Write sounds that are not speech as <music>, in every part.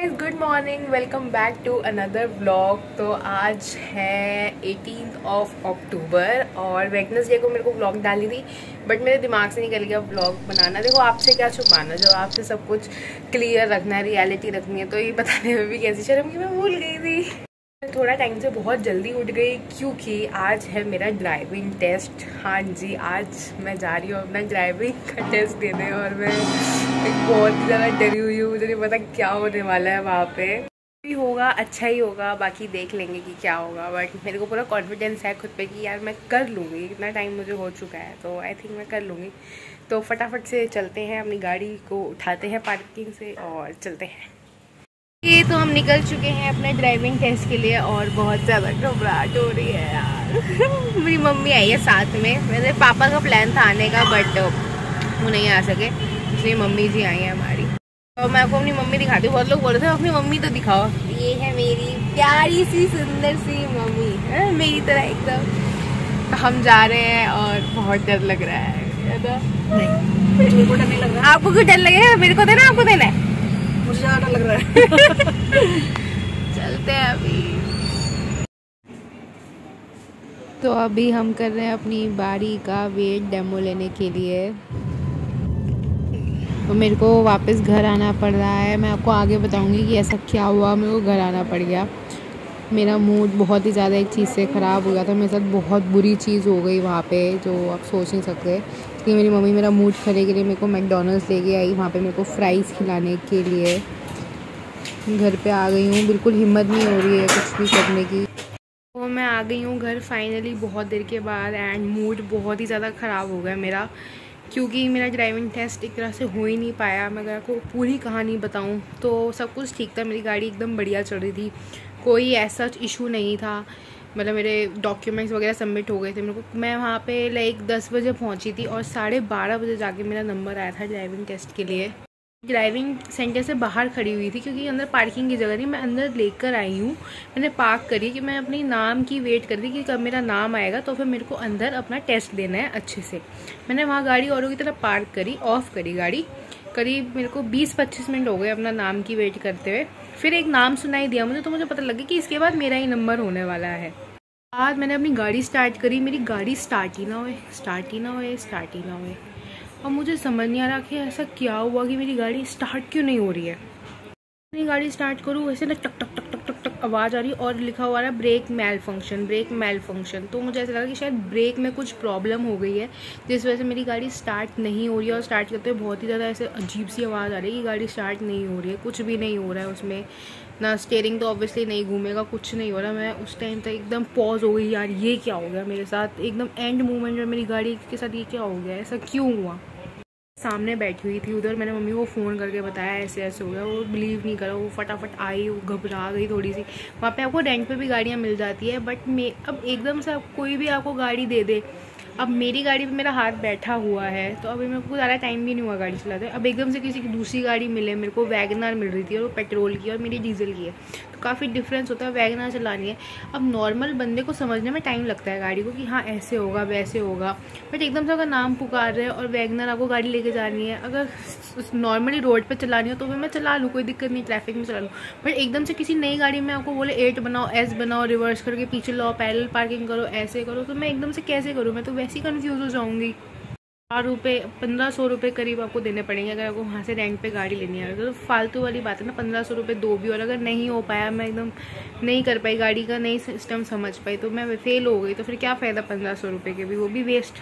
Good morning welcome back to another vlog तो आज है एटीन ऑफ़ अक्टूबर और वेगनेसडे को मेरे को व्लॉग डाली थी बट मेरे दिमाग से निकल गया व्लॉग बनाना। देखो, आपसे क्या छुपाना जो आपसे सब कुछ क्लियर रखना है रियलिटी रखनी है तो ये बताने में भी कैसी शर्म की मैं भूल गई थी। थोड़ा टाइम से बहुत जल्दी उठ गई, क्योंकि आज है मेरा ड्राइविंग टेस्ट हाँ जी, आज मैं जा रही हूँ अपना ड्राइविंग का टेस्ट देने और मैं बहुत ही ज़्यादा डरी हुई हूँ, मुझे नहीं पता क्या होने वाला है वहाँ पे। भी होगा अच्छा ही होगा, बाकी देख लेंगे कि क्या होगा बट मेरे को पूरा कॉन्फिडेंस है खुद पे कि यार मैं कर लूँगी, इतना टाइम मुझे हो चुका है तो आई थिंक मैं कर लूँगी। तो फटाफट से चलते हैं, अपनी गाड़ी को उठाते हैं पार्किंग से और चलते हैं। ये तो हम निकल चुके हैं अपने ड्राइविंग टेस्ट के लिए और बहुत ज़्यादा घबराहट हो रही है यार। <laughs> मेरी मम्मी आई है साथ में। मेरे पापा का प्लान था आने का बट वो नहीं आ सके। इसलिए मम्मी जी आई हैं हमारी। तो मैं आपको अपनी मम्मी दिखाती हूँ बहुत लोग बोल रहे थे अपनी मम्मी तो दिखाओ। ये है मेरी प्यारी सी सुंदर सी मम्मी। है मेरी तरह एकदम। तो हम जा रहे हैं और बहुत डर लग रहा है। आपको क्यों डर लगेगा मेरे को देना आपको देना है। मुझे ज़्यादा लग रहा है। <laughs> चलते हैं अभी। तो अभी हम कर रहे हैं अपनी बारी का वेट डेमो लेने के लिए। तो मेरे को वापस घर आना पड़ रहा है। मैं आपको आगे बताऊँगी कि ऐसा क्या हुआ। मेरे को घर आना पड़ गया। मेरा मूड बहुत ही ज़्यादा एक चीज़ से ख़राब हो गया था। मेरे साथ बहुत बुरी चीज़ हो गई वहाँ पे, जो आप सोच नहीं सकते। कि मेरी मम्मी मेरा मूड खरे के लिए मेरे को मैकडोनल्ड्स लेके आई वहाँ पे मेरे को फ्राइज़ खिलाने के लिए। घर पे आ गई हूँ। बिल्कुल हिम्मत नहीं हो रही है कुछ भी करने की। तो मैं आ गई हूँ घर फाइनली बहुत देर के बाद एंड मूड बहुत ही ज़्यादा ख़राब हो गया मेरा। क्योंकि मेरा ड्राइविंग टेस्ट एक तरह से हो ही नहीं पाया, मैं अगर आपको पूरी कहानी बताऊँ तो सब कुछ ठीक था, मेरी गाड़ी एकदम बढ़िया चल रही थी। कोई ऐसा इशू नहीं था। मतलब मेरे डॉक्यूमेंट्स वगैरह सबमिट हो गए थे मेरे को। मैं वहाँ पे लाइक दस बजे पहुँची थी और साढ़े बारह बजे जाके मेरा नंबर आया था ड्राइविंग टेस्ट के लिए। ड्राइविंग सेंटर से बाहर खड़ी हुई थी क्योंकि अंदर पार्किंग की जगह नहीं मैं अंदर लेकर आई हूँ। मैंने पार्क करी कि मैं अपनी नाम की वेट कर दी कि कब मेरा नाम आएगा तो फिर मेरे को अंदर अपना टेस्ट देना है अच्छे से। मैंने वहाँ गाड़ी औरों की तरफ़ पार्क करी ऑफ़ करी गाड़ी। करीब मेरे को 20-25 मिनट हो गए अपना नाम की वेट करते हुए। फिर एक नाम सुनाई दिया मुझे तो मुझे पता लगा कि इसके बाद मेरा ही नंबर होने वाला है। आज मैंने अपनी गाड़ी स्टार्ट करी। मेरी गाड़ी स्टार्ट ही ना हो स्टार्ट ही ना हो स्टार्ट ही ना हो अब मुझे समझ नहीं आ रहा कि ऐसा क्या हुआ कि मेरी गाड़ी स्टार्ट क्यों नहीं हो रही है। अपनी गाड़ी स्टार्ट करूँ, वैसे ना टक टक टक टक टक टक आवाज़ आ रही और लिखा हुआ है break mail function break mail function तो मुझे ऐसा लगा कि शायद ब्रेक में कुछ प्रॉब्लम हो गई है, जिस वजह से मेरी गाड़ी स्टार्ट नहीं हो रही है और स्टार्ट करते हुए बहुत ही ज़्यादा ऐसे अजीब सी आवाज़ आ रही है कि गाड़ी स्टार्ट नहीं हो रही है, कुछ भी नहीं हो रहा है उसमें। ना स्टेयरिंग तो ऑब्वियसली नहीं घूमेगा, कुछ नहीं हो रहा। मैं उस टाइम तक एकदम पॉज हो गई, यार ये क्या हो गया मेरे साथ? एकदम एंड मोमेंट में मेरी गाड़ी के साथ ये क्या हो गया? ऐसा क्यों हुआ? सामने बैठी हुई थी उधर। मैंने मम्मी को फ़ोन करके बताया, ऐसे ऐसे हो गया। वो बिलीव नहीं करा, वो फटाफट आई, वो घबरा गई थोड़ी सी। वहाँ पे आपको रेंट पे भी गाड़ियाँ मिल जाती है बट मे, अब एकदम से कोई भी आपको गाड़ी दे दे। अब मेरी गाड़ी पे मेरा हाथ बैठा हुआ है तो अभी मेरे को ज़्यादा टाइम भी नहीं हुआ गाड़ी चलाते। अब एकदम से किसी की दूसरी गाड़ी मिले, मेरे को वैगनार मिल रही थी और वो पेट्रोल की और मेरी डीजल की है। काफ़ी डिफरेंस होता है वैगनार चलानी है। अब नॉर्मल बंदे को समझने में टाइम लगता है गाड़ी को कि हाँ ऐसे होगा, वैसे होगा। बट एकदम से अगर नाम पुकार रहे हैं और वैगनर आपको गाड़ी लेके जानी है, अगर नॉर्मली रोड पर चलानी हो तो फिर मैं चला लूँ, कोई दिक्कत नहीं ट्रैफ़िक में चला लूँ। बट एकदम से किसी नई गाड़ी में आपको बोले एट बनाओ एस बनाओ रिवर्स करके पीछे लाओ पैरल पार्किंग करो, ऐसे करो तो मैं एकदम से कैसे करूँ? मैं तो वैसे ही कन्फ्यूज़ हो जाऊँगी। चार रुपये पंद्रह सौ रुपये करीब आपको देने पड़ेंगे अगर आपको वहाँ से रेंट पे गाड़ी लेनी है। तो फालतू वाली बात है ना, पंद्रह सौ रुपये दो भी और अगर नहीं हो पाया, मैं एकदम नहीं कर पाई गाड़ी का, नहीं सिस्टम समझ पाई तो मैं फेल हो गई तो फिर क्या फ़ायदा पंद्रह सौ रुपये के भी? वो भी वेस्ट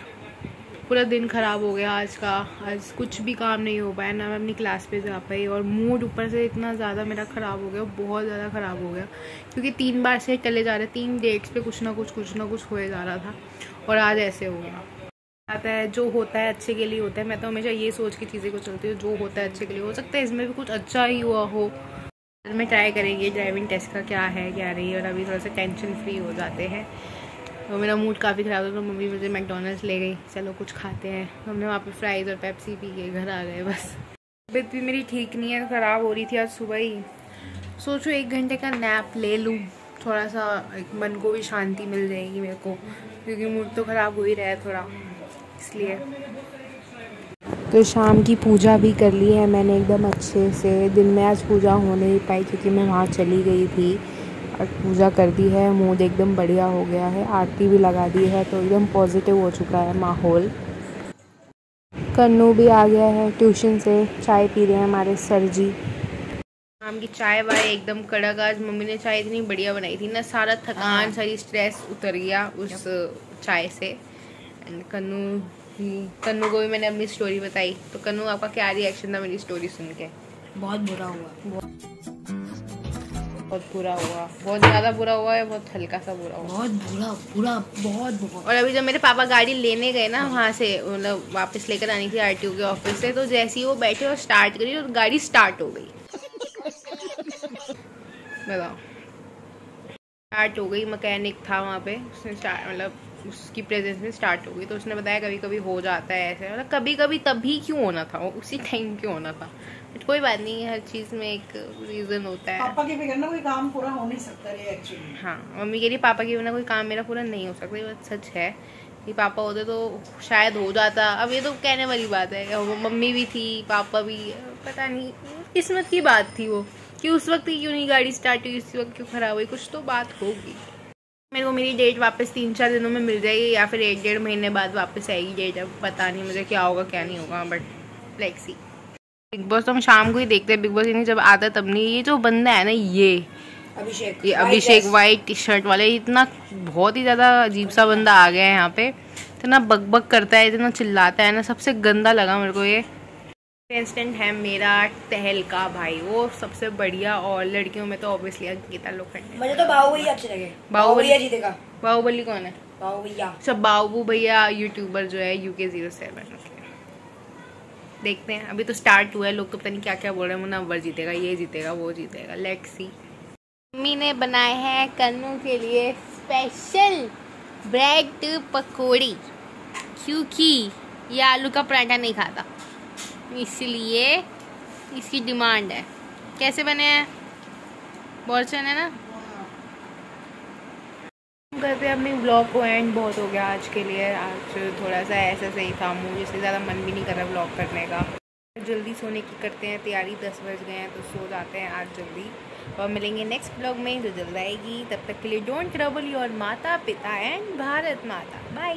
पूरा दिन ख़राब हो गया आज का, आज कुछ भी काम नहीं हो पाया, ना मैं अपनी क्लास पे जा पाई और मूड ऊपर से इतना ज़्यादा मेरा ख़राब हो गया, बहुत ज़्यादा ख़राब हो गया, क्योंकि तीन बार से चले जा रहे, तीन डेट्स पे कुछ ना कुछ कुछ ना कुछ हो जा रहा था और आज ऐसे हो गया। आता है, जो होता है अच्छे के लिए होता है। मैं तो हमेशा ये सोच के चीज़ें को चलती हूँ, जो होता है अच्छे के लिए। हो सकता है इसमें भी कुछ अच्छा ही हुआ हो। में ट्राई करेंगे ड्राइविंग टेस्ट का क्या है, क्या नहीं, और अभी थोड़ा सा टेंशन फ्री हो जाते हैं। तो मेरा मूड काफ़ी ख़राब था तो मम्मी मुझे मैकडोनल्ड्स ले गई। चलो कुछ खाते हैं। हमने वहाँ पर फ्राइज़ और पेप्सी पी के घर आ गए, बस। तबीयत भी मेरी ठीक नहीं है, ख़राब हो रही थी आज सुबह ही। सोचो एक घंटे का नैप ले लूँ। थोड़ा सा मन को भी शांति मिल जाएगी मेरे को, क्योंकि मूड तो ख़राब हो ही रहा है थोड़ा। इसलिए। तो शाम की पूजा भी कर ली है मैंने एकदम अच्छे से। दिन में आज पूजा हो नहीं पाई क्योंकि मैं वहाँ चली गई थी। और पूजा कर दी है मूड एकदम बढ़िया हो गया है। आरती भी लगा दी है तो एकदम पॉजिटिव हो चुका है माहौल। कन्नू भी आ गया है ट्यूशन से चाय पी रहे हैं हमारे सर जी। शाम की चाय वाय एकदम कड़क आज मम्मी ने चाय इतनी बढ़िया बनाई थी ना सारा थकान हाँ। सारी स्ट्रेस उतर गया उस चाय से। एंड कन्नू कन्नू को भी मैंने अपनी स्टोरी बताई। तो कन्नू आपका क्या रिएक्शन था मेरी स्टोरी सुन के? बहुत बुरा हुआ। बहुत बुरा हुआ। बहुत ज़्यादा बुरा हुआ है बहुत हल्का सा बुरा हुआ? बहुत बुरा बुरा बहुत बहुत और अभी जब मेरे पापा गाड़ी लेने गए ना वहाँ से मतलब वापस लेकर आनी थी आरटीओ के ऑफ़िस से तो जैसे ही वो बैठे और स्टार्ट करी तो गाड़ी स्टार्ट हो गई। बताओ। स्टार्ट हो गई मैकेनिक था वहाँ पे। उसने मतलब उसकी प्रेजेंस में स्टार्ट हो गई। तो उसने बताया कभी कभी हो जाता है ऐसे। मतलब कभी कभी तभी क्यों होना था? उसी टाइम क्यों होना था? बट कोई बात नहीं हर चीज़ में एक रीज़न होता है। पापा के बिना कोई काम पूरा हो नहीं सकता एक्चुअली हाँ मम्मी कह रही पापा के बिना कोई काम मेरा पूरा नहीं हो सकता। ये सच है। कि पापा होते तो शायद हो जाता। अब ये तो कहने वाली बात है। मम्मी भी थी पापा भी पता नहीं किस्मत की बात थी वो। कि उस वक्त क्यों नहीं गाड़ी स्टार्ट हुई उस वक्त क्यों खराब हुई? कुछ तो बात होगी। मेरे को मेरी डेट वापस तीन चार दिनों में मिल जाएगी या फिर एक डेढ़ महीने बाद वापस आएगी डेट अब पता नहीं मुझे क्या होगा क्या नहीं होगा but like see Bigg Boss तो हम शाम को ही देखते हैं। बिग बॉस नहीं जब आता तब नहीं ये जो बंदा है ना ये। अभिषेक। ये अभिषेक वाइट टी शर्ट वाले इतना बहुत ही ज़्यादा अजीब सा बंदा आ गया है यहाँ पे। इतना बक बक करता है इतना चिल्लाता है ना सबसे गंदा लगा मेरे को ये। इंस्टेंट है मेरा टहल का भाई। वो सबसे बढ़िया और लड़कियों में तो ऑब्वियसली अंकिता लोखंडे मुझे तो बाहुबली अच्छे लगे। बाहुबली जीतेगा बाहुबली कौन है? बाबू भैया सब बाबू भैया यूट्यूबर जो है यूके ज़ीरो सेवन देखते हैं अभी तो स्टार्ट हुआ है लोग तो पता नहीं क्या क्या बोल रहे हैं मुनवर जीतेगा ये जीतेगा वो जीतेगा। लेट सी मम्मी ने बनाए हैं कन्नू के लिए स्पेशल ब्रेड पकौड़ी क्योंकि ये आलू का पराठा नहीं खाता। इसलिए इसकी डिमांड है। कैसे बने हैं? अच्छे है ना? करते हैं अपनी ब्लॉग को एंड बहुत हो गया आज के लिए। आज थोड़ा सा ऐसा सही था मुझे इससे ज़्यादा मन भी नहीं कर रहा ब्लॉग करने का। जल्दी सोने की करते हैं, तैयारी दस बज गए हैं तो सो जाते हैं आज जल्दी। और मिलेंगे नेक्स्ट ब्लॉग में, जो जल्द आएगी। तब तक के लिए डोंट ट्रबल योर माता पिता एंड भारत माता। बाई